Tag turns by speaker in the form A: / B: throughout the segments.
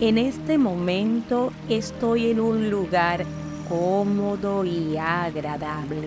A: En este momento estoy en un lugar cómodo y agradable.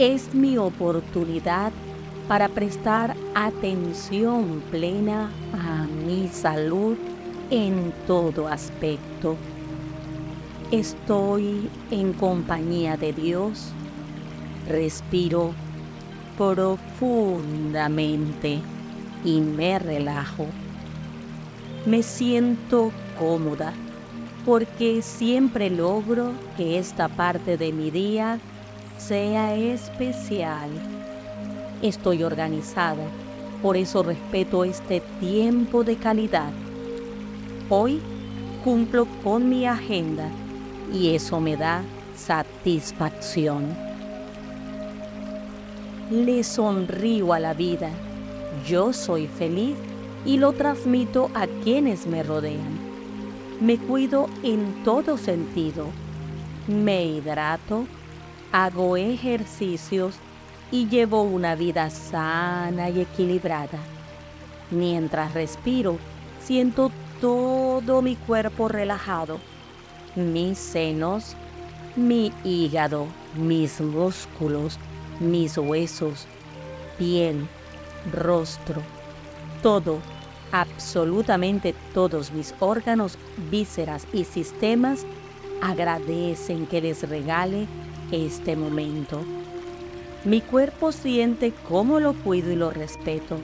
A: Es mi oportunidad para prestar atención plena a mi salud en todo aspecto. Estoy en compañía de Dios. Respiro profundamente y me relajo me siento cómoda porque siempre logro que esta parte de mi día sea especial. Estoy organizada, por eso respeto este tiempo de calidad. Hoy cumplo con mi agenda y eso me da satisfacción. Le sonrío a la vida. Yo soy feliz y lo transmito a quienes me rodean. Me cuido en todo sentido. Me hidrato, hago ejercicios y llevo una vida sana y equilibrada. Mientras respiro, siento todo mi cuerpo relajado, mis senos, mi hígado, mis músculos, mis huesos, piel, rostro, todo, absolutamente todos mis órganos, vísceras y sistemas agradecen que les regale este momento. Mi cuerpo siente cómo lo cuido y lo respeto.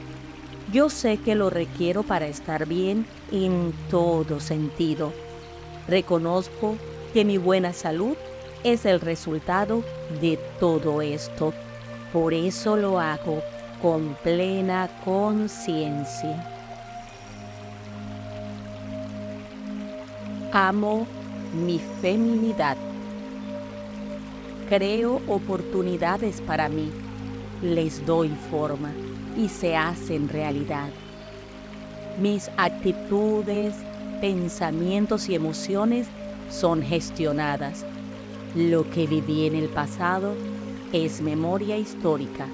A: Yo sé que lo requiero para estar bien en todo sentido. Reconozco que mi buena salud es el resultado de todo esto. Por eso lo hago con plena conciencia. Amo mi feminidad. Creo oportunidades para mí, les doy forma y se hacen realidad. Mis actitudes, pensamientos y emociones son gestionadas. Lo que viví en el pasado es memoria histórica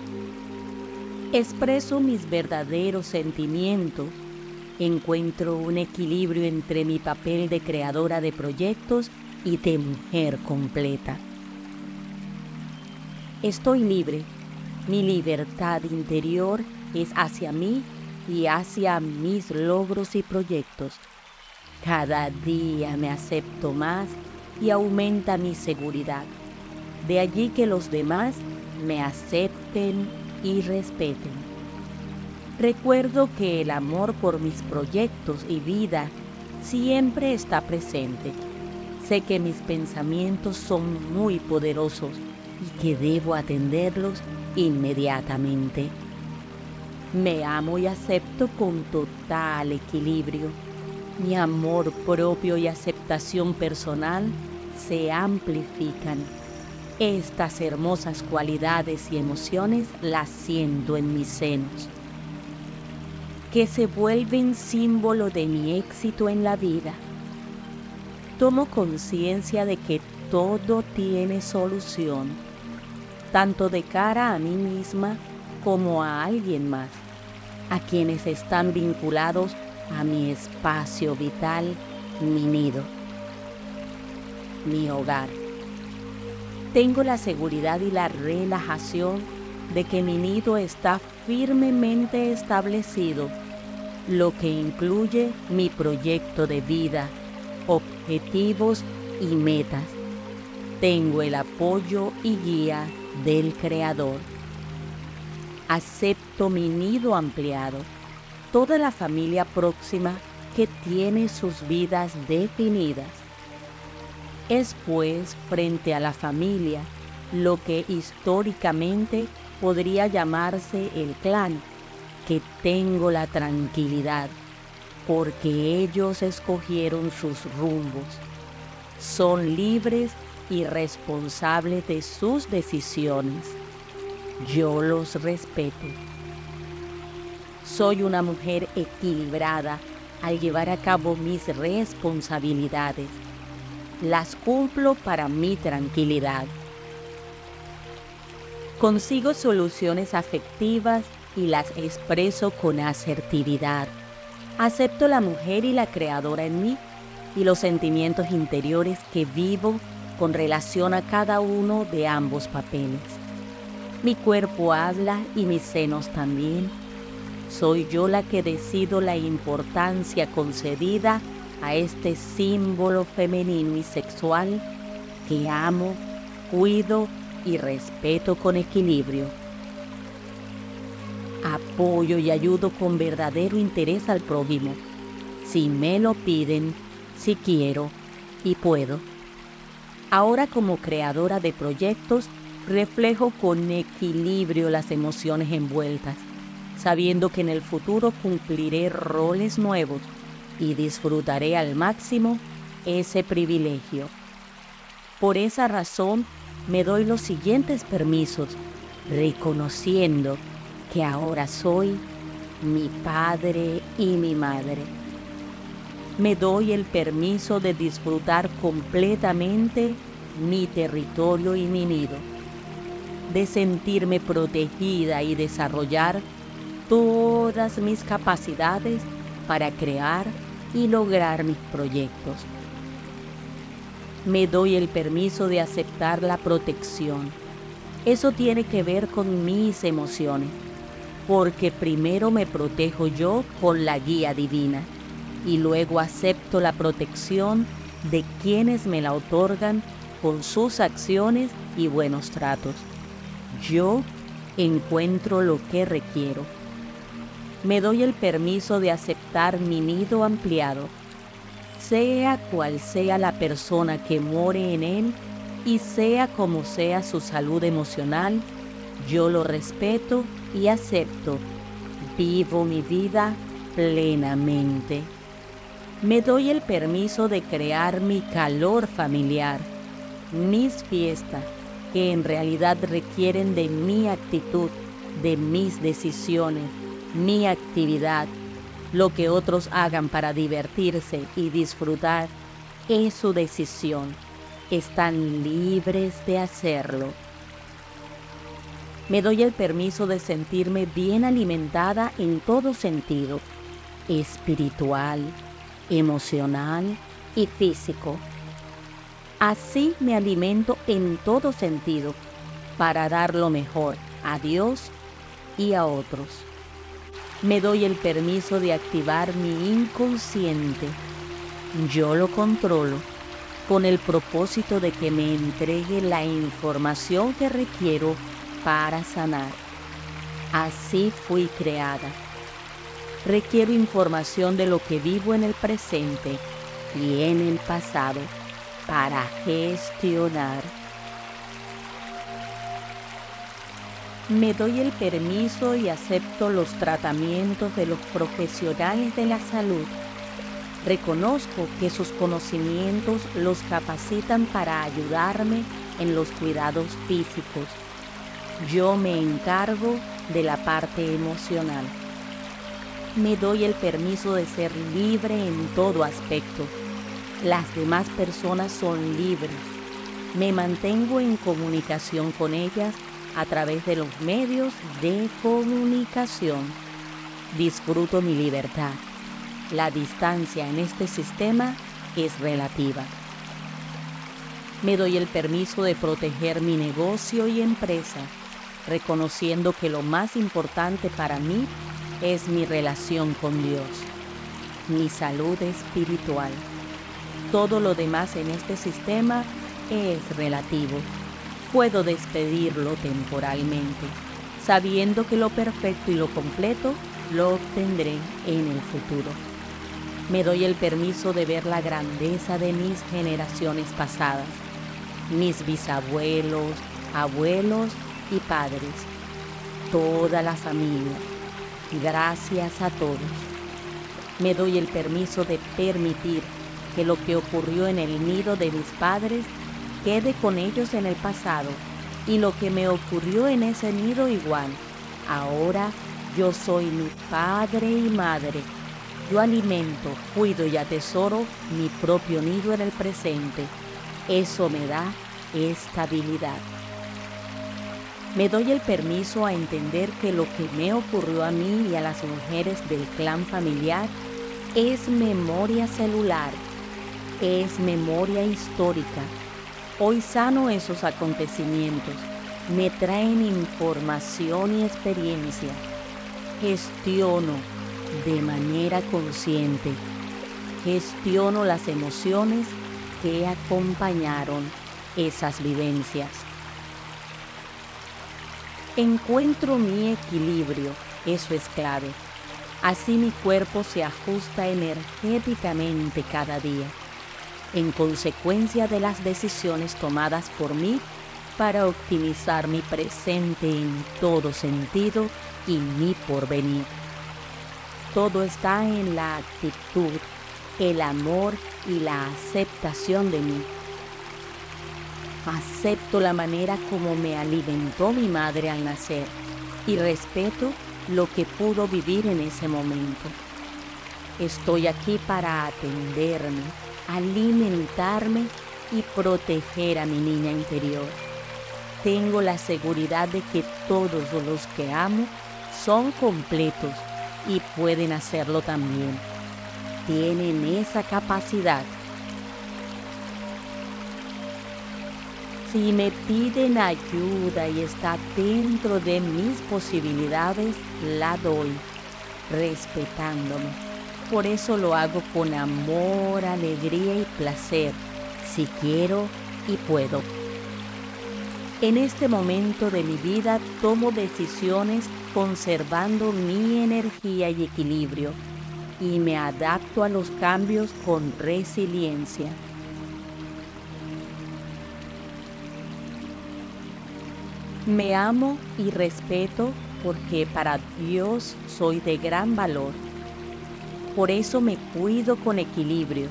A: expreso mis verdaderos sentimientos, encuentro un equilibrio entre mi papel de creadora de proyectos y de mujer completa. Estoy libre, mi libertad interior es hacia mí y hacia mis logros y proyectos. Cada día me acepto más y aumenta mi seguridad. De allí que los demás me acepten y respeten. Recuerdo que el amor por mis proyectos y vida siempre está presente. Sé que mis pensamientos son muy poderosos y que debo atenderlos inmediatamente. Me amo y acepto con total equilibrio. Mi amor propio y aceptación personal se amplifican estas hermosas cualidades y emociones las siento en mis senos, que se vuelven símbolo de mi éxito en la vida. Tomo conciencia de que todo tiene solución, tanto de cara a mí misma como a alguien más, a quienes están vinculados a mi espacio vital, mi nido, mi hogar tengo la seguridad y la relajación de que mi nido está firmemente establecido, lo que incluye mi proyecto de vida, objetivos y metas. Tengo el apoyo y guía del Creador. Acepto mi nido ampliado, toda la familia próxima que tiene sus vidas definidas es pues frente a la familia lo que históricamente podría llamarse el clan, que tengo la tranquilidad, porque ellos escogieron sus rumbos. Son libres y responsables de sus decisiones. Yo los respeto. Soy una mujer equilibrada al llevar a cabo mis responsabilidades las cumplo para mi tranquilidad. Consigo soluciones afectivas y las expreso con asertividad. Acepto la mujer y la creadora en mí y los sentimientos interiores que vivo con relación a cada uno de ambos papeles. Mi cuerpo habla y mis senos también. Soy yo la que decido la importancia concedida a este símbolo femenino y sexual que amo, cuido y respeto con equilibrio. Apoyo y ayudo con verdadero interés al prójimo, si me lo piden, si quiero y puedo. Ahora como creadora de proyectos, reflejo con equilibrio las emociones envueltas, sabiendo que en el futuro cumpliré roles nuevos y disfrutaré al máximo ese privilegio. Por esa razón me doy los siguientes permisos, reconociendo que ahora soy mi padre y mi madre. Me doy el permiso de disfrutar completamente mi territorio y mi nido, de sentirme protegida y desarrollar todas mis capacidades para crear y lograr mis proyectos. Me doy el permiso de aceptar la protección. Eso tiene que ver con mis emociones, porque primero me protejo yo con la guía divina y luego acepto la protección de quienes me la otorgan con sus acciones y buenos tratos. Yo encuentro lo que requiero me doy el permiso de aceptar mi nido ampliado, sea cual sea la persona que more en él y sea como sea su salud emocional, yo lo respeto y acepto. Vivo mi vida plenamente. Me doy el permiso de crear mi calor familiar, mis fiestas, que en realidad requieren de mi actitud, de mis decisiones, mi actividad, lo que otros hagan para divertirse y disfrutar, es su decisión. Están libres de hacerlo. Me doy el permiso de sentirme bien alimentada en todo sentido, espiritual, emocional y físico. Así me alimento en todo sentido para dar lo mejor a Dios y a otros me doy el permiso de activar mi inconsciente. Yo lo controlo con el propósito de que me entregue la información que requiero para sanar. Así fui creada. Requiero información de lo que vivo en el presente y en el pasado para gestionar. Me doy el permiso y acepto los tratamientos de los profesionales de la salud. Reconozco que sus conocimientos los capacitan para ayudarme en los cuidados físicos. Yo me encargo de la parte emocional. Me doy el permiso de ser libre en todo aspecto. Las demás personas son libres. Me mantengo en comunicación con ellas a través de los medios de comunicación. Disfruto mi libertad. La distancia en este sistema es relativa. Me doy el permiso de proteger mi negocio y empresa, reconociendo que lo más importante para mí es mi relación con Dios, mi salud espiritual. Todo lo demás en este sistema es relativo puedo despedirlo temporalmente, sabiendo que lo perfecto y lo completo lo obtendré en el futuro. Me doy el permiso de ver la grandeza de mis generaciones pasadas, mis bisabuelos, abuelos y padres, toda la familia. Gracias a todos. Me doy el permiso de permitir que lo que ocurrió en el nido de mis padres quede con ellos en el pasado y lo que me ocurrió en ese nido igual. Ahora yo soy mi padre y madre. Yo alimento, cuido y atesoro mi propio nido en el presente. Eso me da estabilidad. Me doy el permiso a entender que lo que me ocurrió a mí y a las mujeres del clan familiar es memoria celular, es memoria histórica. Hoy sano esos acontecimientos, me traen información y experiencia. Gestiono de manera consciente, gestiono las emociones que acompañaron esas vivencias. Encuentro mi equilibrio, eso es clave. Así mi cuerpo se ajusta energéticamente cada día, en consecuencia de las decisiones tomadas por mí para optimizar mi presente en todo sentido y mi porvenir. Todo está en la actitud, el amor y la aceptación de mí. Acepto la manera como me alimentó mi madre al nacer y respeto lo que pudo vivir en ese momento. Estoy aquí para atenderme, alimentarme y proteger a mi niña interior. Tengo la seguridad de que todos los que amo son completos y pueden hacerlo también. Tienen esa capacidad Si me piden ayuda y está dentro de mis posibilidades, la doy, respetándome. Por eso lo hago con amor, alegría y placer, si quiero y puedo. En este momento de mi vida tomo decisiones conservando mi energía y equilibrio y me adapto a los cambios con resiliencia. Me amo y respeto porque para Dios soy de gran valor. Por eso me cuido con equilibrio.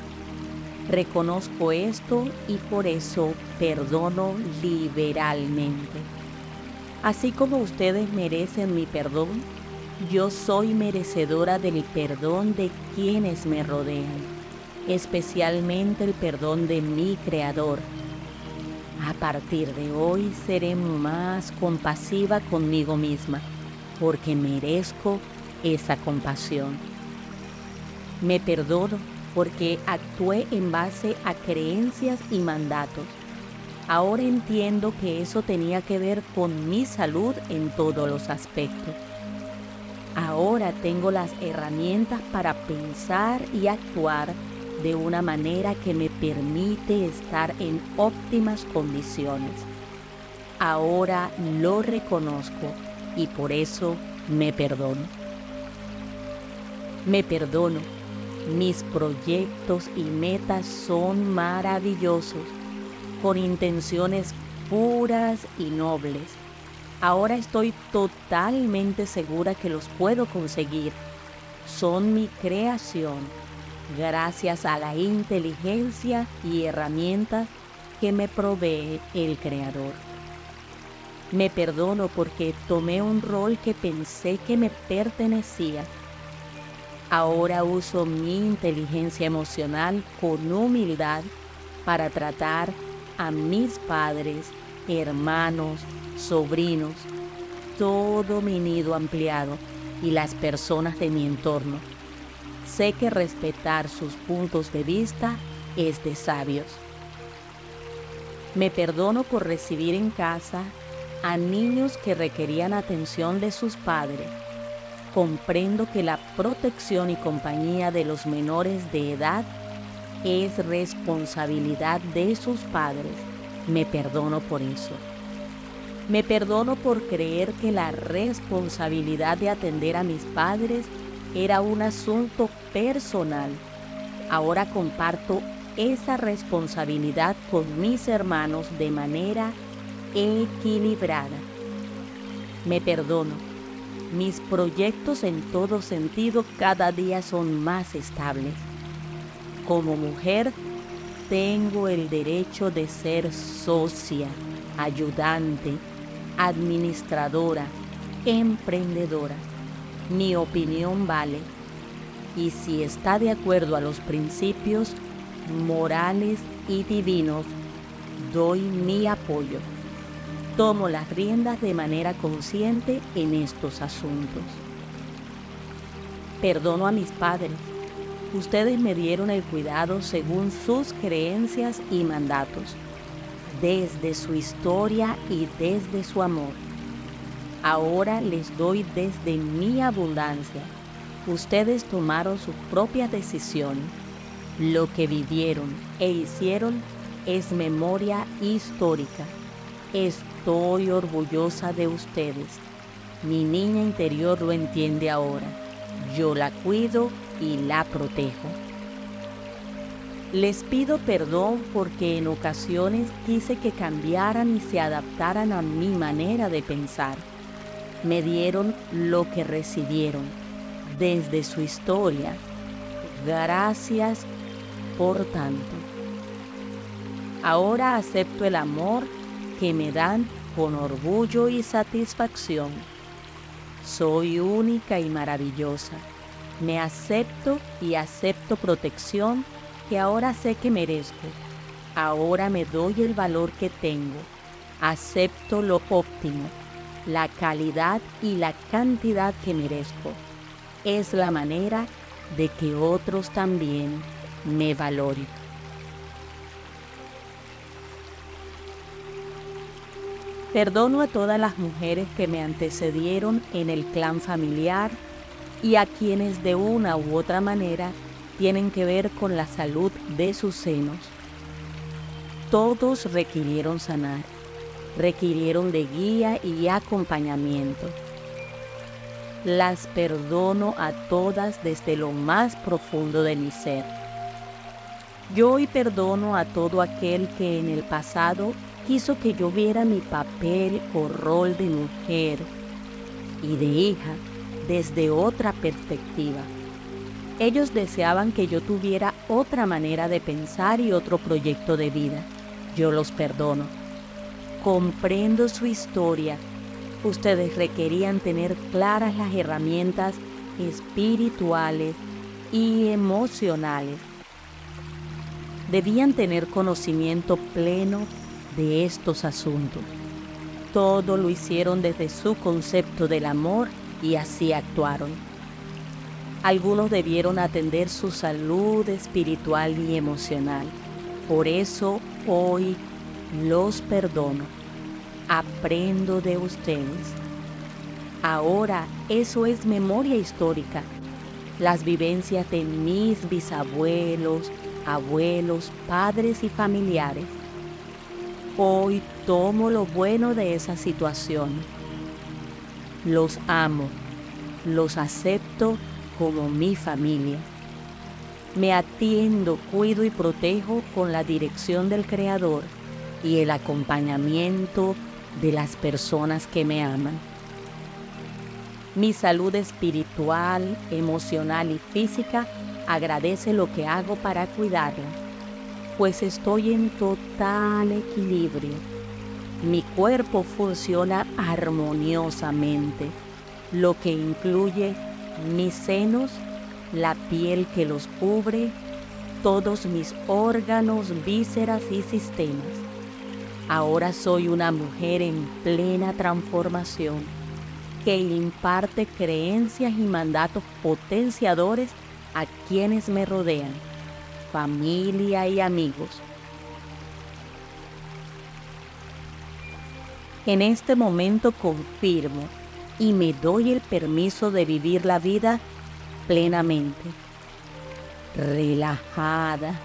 A: Reconozco esto y por eso perdono liberalmente. Así como ustedes merecen mi perdón, yo soy merecedora del perdón de quienes me rodean, especialmente el perdón de mi Creador a partir de hoy seré más compasiva conmigo misma porque merezco esa compasión. Me perdono porque actué en base a creencias y mandatos. Ahora entiendo que eso tenía que ver con mi salud en todos los aspectos. Ahora tengo las herramientas para pensar y actuar de una manera que me permite estar en óptimas condiciones. Ahora lo reconozco y por eso me perdono. Me perdono. Mis proyectos y metas son maravillosos, con intenciones puras y nobles. Ahora estoy totalmente segura que los puedo conseguir. Son mi creación gracias a la inteligencia y herramientas que me provee el Creador. Me perdono porque tomé un rol que pensé que me pertenecía. Ahora uso mi inteligencia emocional con humildad para tratar a mis padres, hermanos, sobrinos, todo mi nido ampliado y las personas de mi entorno Sé que respetar sus puntos de vista es de sabios. Me perdono por recibir en casa a niños que requerían atención de sus padres. Comprendo que la protección y compañía de los menores de edad es responsabilidad de sus padres. Me perdono por eso. Me perdono por creer que la responsabilidad de atender a mis padres era un asunto personal. Ahora comparto esa responsabilidad con mis hermanos de manera equilibrada. Me perdono. Mis proyectos en todo sentido cada día son más estables. Como mujer, tengo el derecho de ser socia, ayudante, administradora, emprendedora mi opinión vale y si está de acuerdo a los principios morales y divinos, doy mi apoyo. Tomo las riendas de manera consciente en estos asuntos. Perdono a mis padres. ustedes me dieron el cuidado según sus creencias y mandatos, desde su historia y desde su amor. Ahora les doy desde mi abundancia. Ustedes tomaron sus propias decisiones. Lo que vivieron e hicieron es memoria histórica. Estoy orgullosa de ustedes. Mi niña interior lo entiende ahora. Yo la cuido y la protejo. Les pido perdón porque en ocasiones quise que cambiaran y se adaptaran a mi manera de pensar. Me dieron lo que recibieron desde su historia. Gracias por tanto. Ahora acepto el amor que me dan con orgullo y satisfacción. Soy única y maravillosa. Me acepto y acepto protección que ahora sé que merezco. Ahora me doy el valor que tengo. Acepto lo óptimo, la calidad y la cantidad que merezco. Es la manera de que otros también me valoren. Perdono a todas las mujeres que me antecedieron en el clan familiar y a quienes de una u otra manera tienen que ver con la salud de sus senos. Todos requirieron sanar, requirieron de guía y acompañamiento. Las perdono a todas desde lo más profundo de mi ser. Yo hoy perdono a todo aquel que en el pasado quiso que yo viera mi papel o rol de mujer y de hija desde otra perspectiva. Ellos deseaban que yo tuviera otra manera de pensar y otro proyecto de vida. Yo los perdono. Comprendo su historia. Ustedes requerían tener claras las herramientas espirituales y emocionales. Debían tener conocimiento pleno de estos asuntos. Todo lo hicieron desde su concepto del amor y así actuaron. Algunos debieron atender su salud espiritual y emocional. Por eso hoy los perdono. Aprendo de ustedes. Ahora eso es memoria histórica. Las vivencias de mis bisabuelos, abuelos, padres y familiares Hoy tomo lo bueno de esa situación. Los amo, los acepto como mi familia. Me atiendo, cuido y protejo con la dirección del Creador y el acompañamiento de las personas que me aman. Mi salud espiritual, emocional y física agradece lo que hago para cuidarla pues estoy en total equilibrio. Mi cuerpo funciona armoniosamente, lo que incluye mis senos, la piel que los cubre, todos mis órganos, vísceras y sistemas. Ahora soy una mujer en plena transformación que imparte creencias y mandatos potenciadores a quienes me rodean familia y amigos. En este momento confirmo y me doy el permiso de vivir la vida plenamente, relajada,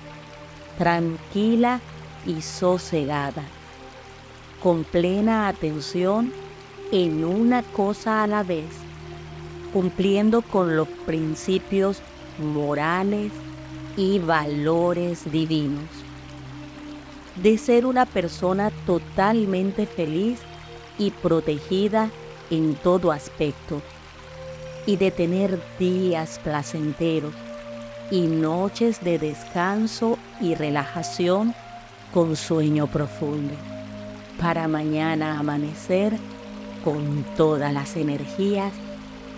A: tranquila y sosegada, con plena atención en una cosa a la vez, cumpliendo con los principios morales, y valores divinos. De ser una persona totalmente feliz y protegida en todo aspecto. Y de tener días placenteros y noches de descanso y relajación con sueño profundo. Para mañana amanecer con todas las energías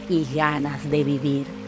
A: y ganas de vivir.